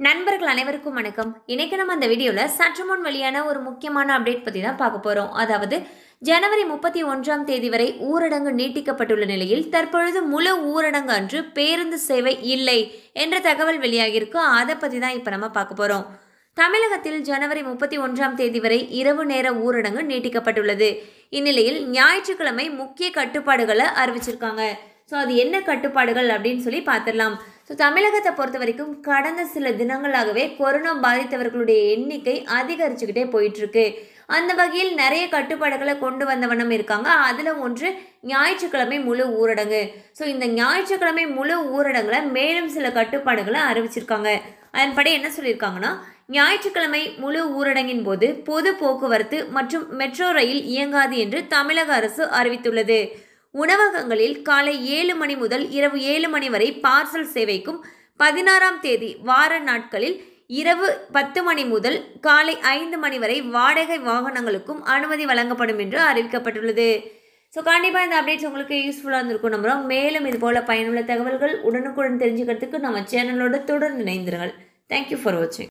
நண்பர்கள் அனைவருக்கும் வணக்கம். இன்னைக்கு நம்ம அந்த வீடியோவில் சற்று முன் வெளியான ஒரு முக்கியமான அப்டேட் பற்றி தான் பார்க்க போகிறோம் அதாவது ஜனவரி முப்பத்தி ஒன்றாம் தேதி வரை ஊரடங்கு நீட்டிக்கப்பட்டுள்ள நிலையில் தற்பொழுது முழு ஊரடங்கு அன்று பேருந்து சேவை இல்லை என்ற தகவல் வெளியாகியிருக்கோ. அதை பற்றி தான் இப்போ நம்ம பார்க்க போகிறோம் தமிழகத்தில் ஜனவரி முப்பத்தி ஒன்றாம் தேதி வரை இரவு நேர ஊரடங்கு நீட்டிக்கப்பட்டுள்ளது. இந்நிலையில் ஞாயிற்றுக்கிழமை முக்கிய கட்டுப்பாடுகளை அறிவிச்சிருக்காங்க. ஸோ அது என்ன கட்டுப்பாடுகள் அப்படின்னு சொல்லி பார்த்துடலாம். ஸோ தமிழகத்தை பொறுத்த வரைக்கும் கடந்த சில தினங்களாகவே கொரோனா பாதித்தவர்களுடைய எண்ணிக்கை அதிகரிச்சுக்கிட்டே போயிட்டுருக்கு. அந்த வகையில் நிறைய கட்டுப்பாடுகளை கொண்டு வந்தவண்ணம் இருக்காங்க. அதில் ஒன்று ஞாயிற்றுக்கிழமை முழு ஊரடங்கு. ஸோ இந்த ஞாயிற்றுக்கிழமை முழு ஊரடங்குல மேலும் சில கட்டுப்பாடுகளை அறிவிச்சிருக்காங்க. அதன்படி என்ன சொல்லியிருக்காங்கன்னா ஞாயிற்றுக்கிழமை முழு ஊரடங்கின் போது பொது போக்குவரத்து மற்றும் மெட்ரோ ரயில் இயங்காது என்று தமிழக அரசு அறிவித்துள்ளது. உணவகங்களில் காலை ஏழு மணி முதல் இரவு ஏழு மணி வரை பார்சல் சேவைக்கும் பதினாறாம் தேதி வார நாட்களில் இரவு பத்து மணி முதல் காலை ஐந்து மணி வரை வாடகை வாகனங்களுக்கும் அனுமதி வழங்கப்படும் என்று அறிவிக்கப்பட்டுள்ளது. ஸோ கண்டிப்பாக இந்த அப்டேட்ஸ் உங்களுக்கு யூஸ்ஃபுல்லாக இருந்திருக்கும் நம்புகிறோம் மேலும் இது போல் பயனுள்ள தகவல்கள் உடனுக்குடன் தெரிஞ்சுக்கிறதுக்கு நம்ம சேனலோட தொடர்ந்து இணைந்திருங்கள். தேங்க்யூ ஃபார் வாட்சிங்